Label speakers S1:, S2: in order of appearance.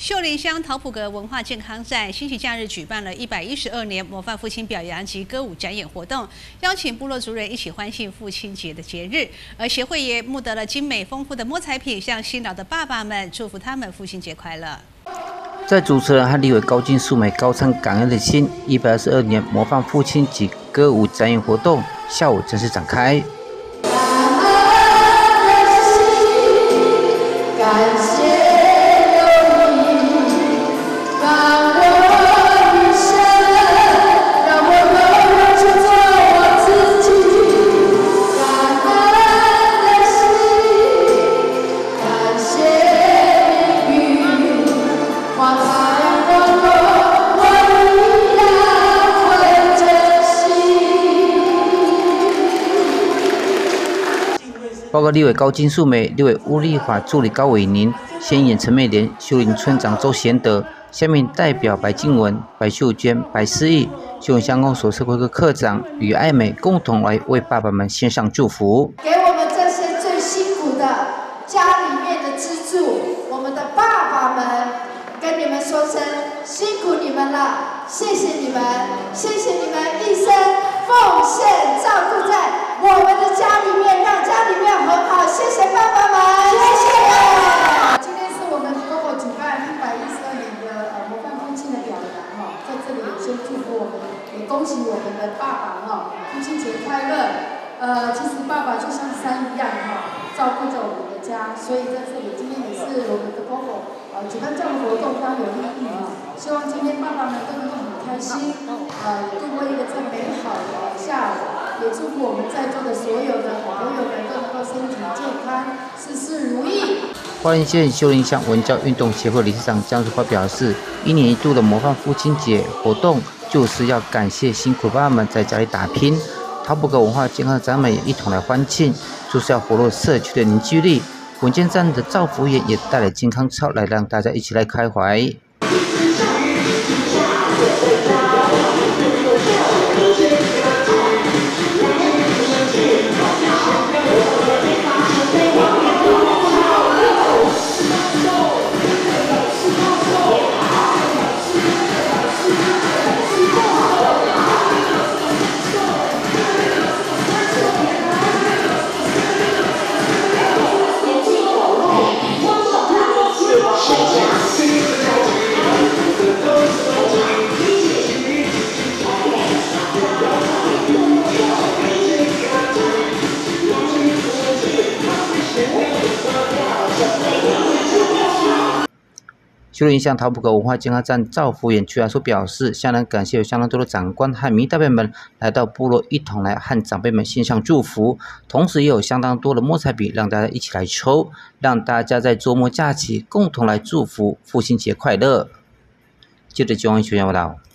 S1: 秀林乡桃浦阁文化健康站星期假日举办了一百一十二年模范父亲表扬及歌舞展演活动，邀请部落族人一起欢庆父亲节的节日。而协会也募得了精美丰富的摸彩品，向新老的爸爸们祝福他们父亲节快乐。
S2: 在主持人和立委高金素梅高唱感恩的心，一百二十二年模范父亲及歌舞展演活动下午正式展开。报告立委高金素梅、立委吴丽华助理高伟宁、先演陈美莲、秀林村长周贤德，下面代表白静文、白秀娟、白思义、秀林乡公所社会科科长与爱美共同来为爸爸们献上祝福。
S3: 给我们这些最辛苦的家里面的支柱，我们的爸爸们，跟你们说声辛苦你们了，谢谢你们，谢谢你们一生奉献照顾在。我们的家里面，让家里面很好，谢谢爸爸们，谢谢。今天是我们公公举办一百一十二年的呃模范父亲的表扬哈，在这里也先祝福我们，也恭喜我们的爸爸哈，父亲节快乐。呃，其实爸爸就像山一样哈，照顾着我们的家，所以在这里今天也是我们的公公呃举办这样的活动非常有意义啊。希望今天爸爸们都能够很开心，呃，度过一个这美好的下午。也祝福我们在座的所有的朋友们都能够身体健康，事事如意。
S2: 花莲县秀林乡文教运动协会理事长江淑华表示，一年一度的模范父亲节活动，就是要感谢辛苦爸爸们在家里打拼。桃埔个文化健康展美也一同来欢庆，就是要活络社区的凝聚力。文件站的赵福元也带来健康操来让大家一起来开怀。就林向桃浦阁文化健康站造福园区啊所表示，相当感谢有相当多的长官和民代表们来到部落，一同来和长辈们献上祝福。同时，也有相当多的摸彩笔让大家一起来抽，让大家在周末假期共同来祝福父亲节快乐。接着，中央新闻报道。